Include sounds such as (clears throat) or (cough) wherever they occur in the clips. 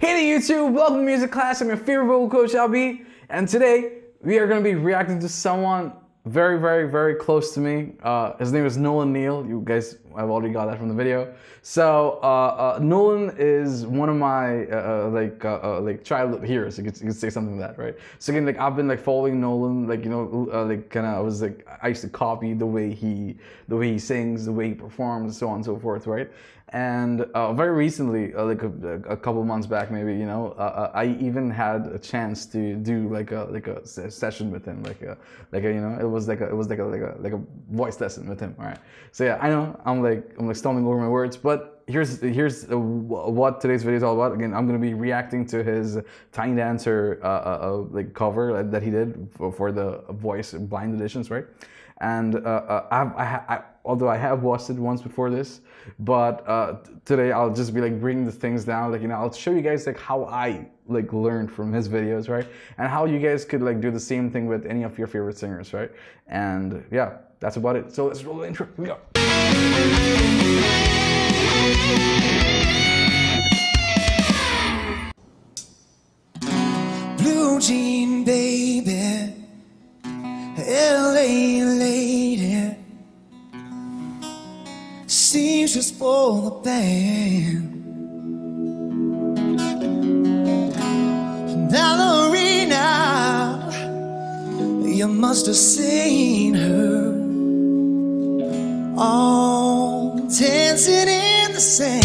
Hey there YouTube, welcome to MuzikClass. I'm your favorite vocal coach Abhi, and today we are going to be reacting to someone very, very, very close to me. Uh, his name is Nolan Neal. You guys have already got that from the video. So uh, uh, Nolan is one of my uh, uh, like uh, like childhood heroes. You could, you could say something like that, right? So again, like I've been like following Nolan, like you know, like kind of I was like I used to copy the way he the way he sings, the way he performs, so on and so forth, right? And very recently, like a, a, couple months back, maybe you know, I even had a chance to do like a like a session with him, like a like a you know, it was like a, it was like a like a like a voice lesson with him, right? So yeah, I know I'm like I'm like stumbling over my words, but here's here's what today's video is all about. Again, I'm gonna be reacting to his Tiny Dancer uh, uh, uh like cover that he did for, the voice blind auditions, right? And uh, uh I've, I, I, although I have watched it once before this, but uh, today I'll just be like bringing the things down. Like you know, I'll show you guys like how I like learned from his videos, right? And how you guys could like do the same thing with any of your favorite singers, right? And yeah, that's about it. So let's roll the intro. Here we go. Blue jean baby, LA lady, just for the band. Ballerina, you must have seen her dancing in the sand.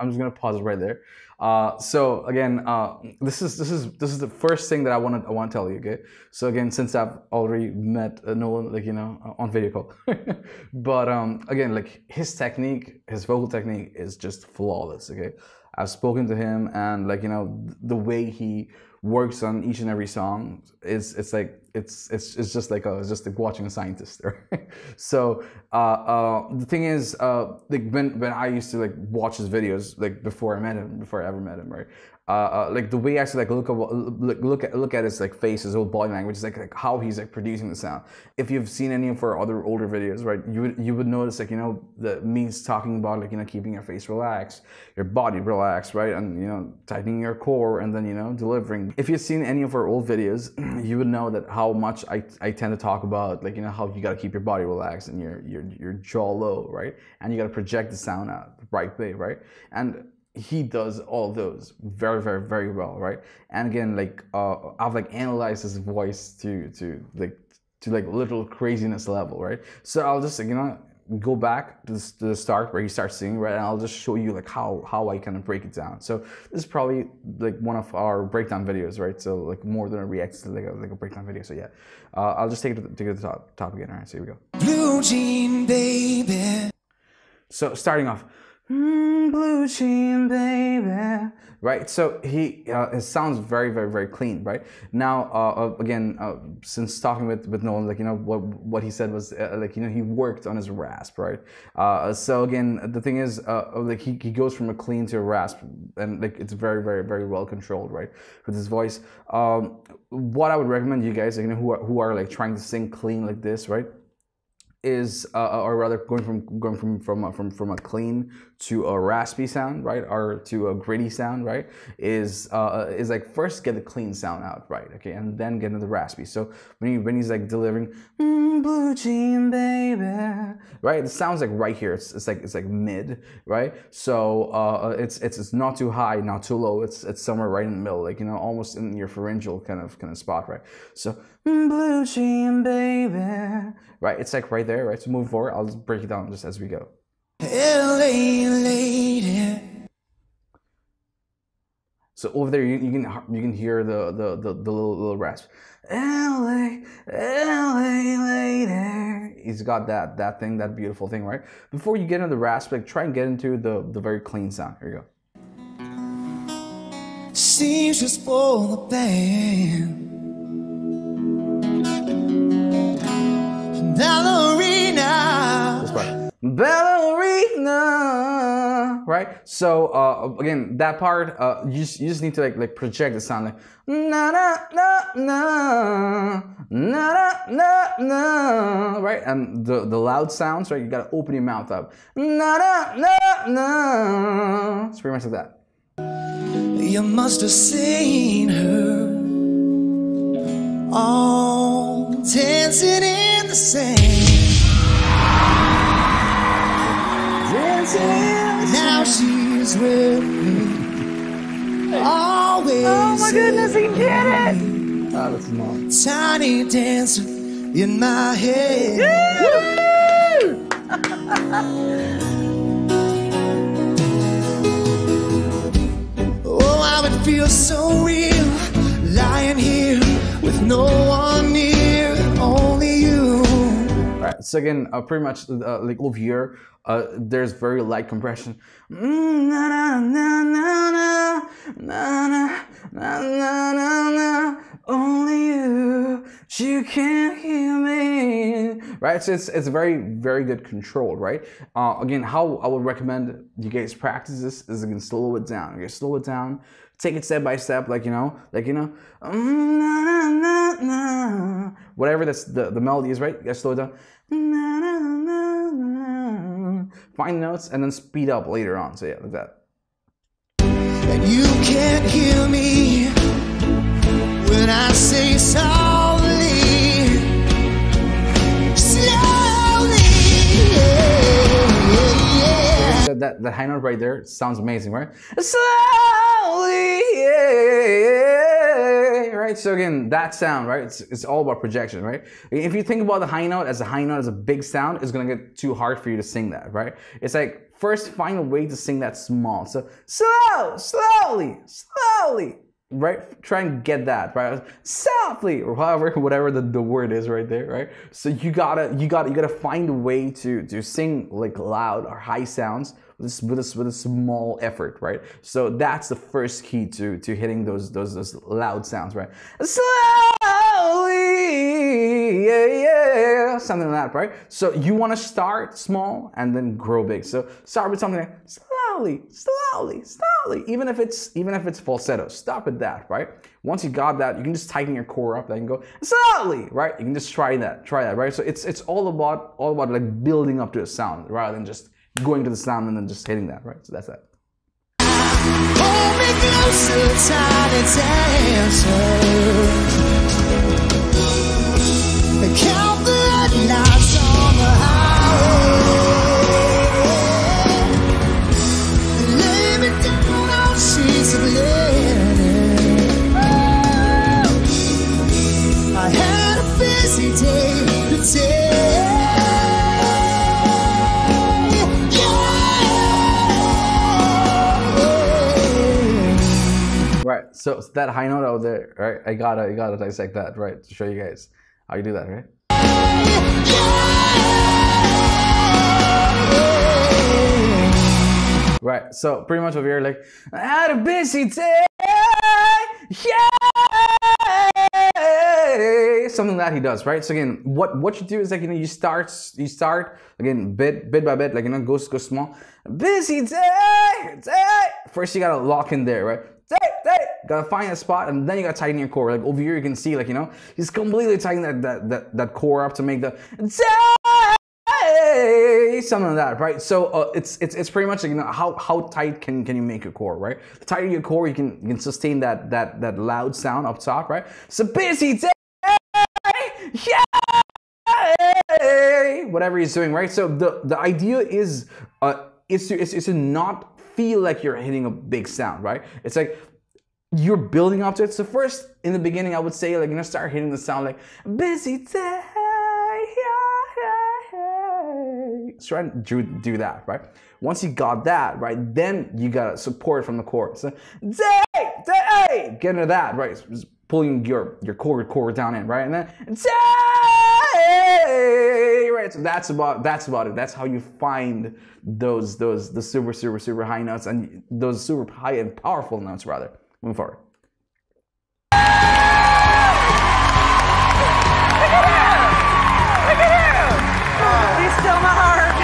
I'm just gonna pause right there. Uh, so again, uh, this is this is this is the first thing that I want to I want to tell you. Okay. So again, since I've already met uh, Nolan, like you know, on video call, (laughs) but um, again, like his technique, his vocal technique is just flawless. Okay. I've spoken to him, and like you know, the way he works on each and every song is it's like it's it's it's just like a, it's just like watching a scientist (laughs) right? so uh, uh, the thing is uh, like when when I used to like watch his videos like before I met him before I ever met him right uh, uh, like the way I actually like look at look look at look at his like face, his whole body language, is like, like how he's like producing the sound. If you've seen any of our other older videos, right, you would you would notice like you know the means talking about like you know keeping your face relaxed, your body relaxed, right, and you know tightening your core, and then you know delivering. If you've seen any of our old videos, (clears throat) you would know that how much I, I tend to talk about like you know how you gotta keep your body relaxed and your your your jaw low, right, and you gotta project the sound out the right way, right, and he does all those very very very well right? And again like uh, i've like analyzed his voice to to like to like little craziness level right? So i'll just you know go back to the, to the start where he starts singing right? And i'll just show you like how how i kind of break it down. So this is probably like one of our breakdown videos right? So like more than a react to like a, like a breakdown video. So yeah. Uh, i'll just take it to, take it to the top, top again. All right so here we go. Blue jean baby. So starting off Mm, blue jean baby. Right, so he uh, it sounds very, very, very clean. Right now, uh, uh, again, uh, since talking with with Nolan, like you know what what he said was uh, like you know he worked on his rasp, right? Uh, so again, the thing is, like he, he goes from a clean to a rasp, and like it's very, very, very well controlled, right, with his voice. Um, what I would recommend you guys, like, you know, who are, who are like trying to sing clean like this, right? Is uh, or rather going from going from from a, from from a clean to a raspy sound right? Or to a gritty sound right? Is uh, is like first get the clean sound out right? Okay and then get into the raspy. So when he when he's like delivering mm, blue jean baby right? It sounds like right here. It's, it's like it's like mid right? So uh, it's it's it's not too high not too low. It's it's somewhere right in the middle like you know almost in your pharyngeal kind of kind of spot right? So mm, blue jean baby right? It's like right there there, right? So move forward. I'll just break it down just as we go. So over there, you, you can you can hear the the the, the little little rasp. LA, LA lady. He's got that that thing, that beautiful thing, right? Before you get into the rasp, like try and get into the the very clean sound. Here you go. Seems just for the band. Ballerina. Right? So uh, again, that part uh, you just, you just need to like like project the sound like na na na na na na na right, and the the loud sounds right. You gotta open your mouth up na na na na. It's pretty much like that. You must have seen her all dancing in the sand. Goodness, he did it! Ah, that's mom. Tiny dancer in my head. Oh, I would feel so real lying here with no one near, only you. Right. So again, uh, pretty much uh, like over here, uh, there's very light compression. Mm, na, na, na, na, na, na, na. Only you, you can't hear me. Right. So it's it's very very good controlled. Right. Uh, again, how I would recommend you guys practice this is again slow it down. Okay, slow it down. Take it step by step, like you know, like you know, mm, na, na, na, whatever that's the, the melody is, right? You slow it down. Na, na, na, na. Find notes and then speed up later on. So yeah, like that. And you can't hear me when I say slowly. That, that high note right there sounds amazing, right? Slowly, yeah, right? So again, that sound, right? It's, it's all about projection, right? If you think about the high note as a high note as a big sound, it's gonna get too hard for you to sing that, right? It's like first find a way to sing that small. So slow, slowly, slowly, right? Try and get that, right? Softly, or (laughs) however, whatever the, the word is right there, right? So you gotta, you gotta, you gotta find a way to to sing like loud or high sounds with a, with a, with a small effort, right? So that's the first key to to hitting those those those loud sounds, right? Slowly, yeah, yeah, something like that, right? So you want to start small and then grow big. So start with something like slowly, slowly, slowly. Even if it's even if it's falsetto, stop at that, right? Once you got that, you can just tighten your core up. Then you can go slowly, right? You can just try that, try that, right? So it's it's all about all about like building up to a sound rather than just going to the sound and then just hitting that, right? So that's it. Hold me closer. So that high note out there, right? I gotta I gotta dissect that, right? To show you guys how you do that, right? Right. So pretty much over here, like I had a busy day, yeah, something that he does, right? So again, what what you do is like you know you start you start again bit bit by bit, like you know go go small. Busy day, day. First you gotta lock in there, right? Day, day. Gotta find a spot and then you gotta tighten your core. Like over here, you can see like you know he's completely tightening that that that, that core up to make the something like that, right? So uh, it's it's it's pretty much like, you know how how tight can can you make your core, right? The tighter your core, you can you can sustain that that that loud sound up top, right? So busy day, yeah, whatever he's doing, right? So the the idea is uh is to is, is to not feel like you're hitting a big sound, right? It's like you're building up to it. So first, in the beginning, I would say like you know start hitting the sound like busy day. Try and do, do that, right? Once you got that, right, then you got support from the core. So day, day, get into that, right? Just pulling your your core core down in, right? And then day, right? So that's about that's about it. That's how you find those those the super super super high notes and those super high and powerful notes rather. Move forward. Still my heart.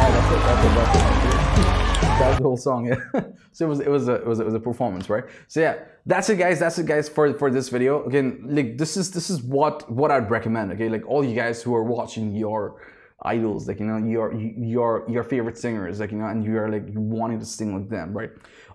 Oh, that's it. that's it, that's it. That was the whole song, yeah. (laughs) so it was it was a it was it was a performance, right? So yeah, that's it, guys. That's it, guys, for for this video. Again, like this is this is what what I'd recommend. Okay, like all you guys who are watching your idols, like you know your your your favorite singers, like you know, and you are like wanting to sing like them, right?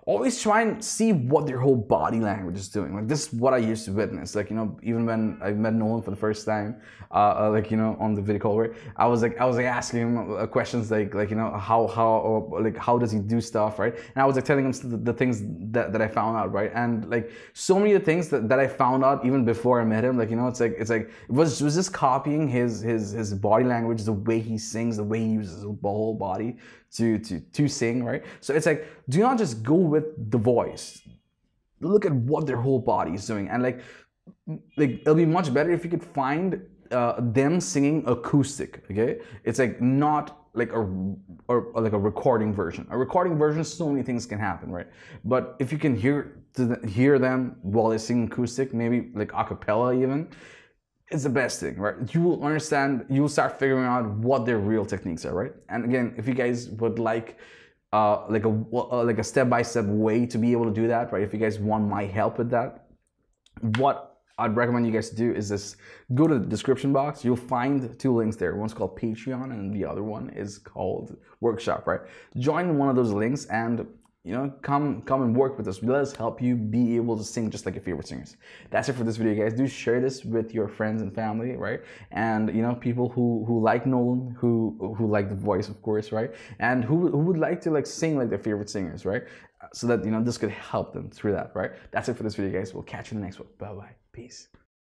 Always try and see what their whole body language is doing. Like this is what I used to witness. Like you know, even when I met Nolan for the first time, uh, uh, like you know, on the video call, right? I was like, I was like asking him uh, questions like, like you know, how how or, like how does he do stuff, right? And I was like telling him the, the, things that, that I found out, right? And like so many of the things that, that I found out even before I met him, like you know, it's like it's like it was was just copying his his his body language, the way he sings, the way he uses his whole body to to to sing, right? So it's like do not just go with the voice. Look at what their whole body is doing, and like like it'll be much better if you could find uh, them singing acoustic. Okay, it's like not like a or, or, like a recording version. A recording version, so many things can happen, right? But if you can hear to hear them while they sing acoustic, maybe like a cappella even, it's the best thing, right? You will understand, you will start figuring out what their real techniques are, right? And again, if you guys would like uh, like a uh, like a step-by-step way to be able to do that, right? If you guys want my help with that, what I'd recommend you guys to do is this: go to the description box. You'll find two links there. One's called Patreon, and the other one is called Workshop. Right? Join one of those links, and you know, come come and work with us. Let us help you be able to sing just like your favorite singers. That's it for this video, guys. Do share this with your friends and family, right? And you know, people who who like Nolan, who who like the voice, of course, right? And who who would like to like sing like their favorite singers, right? So that you know this could help them through that, right? That's it for this video, guys. We'll catch you in the next one. Bye bye. Peace.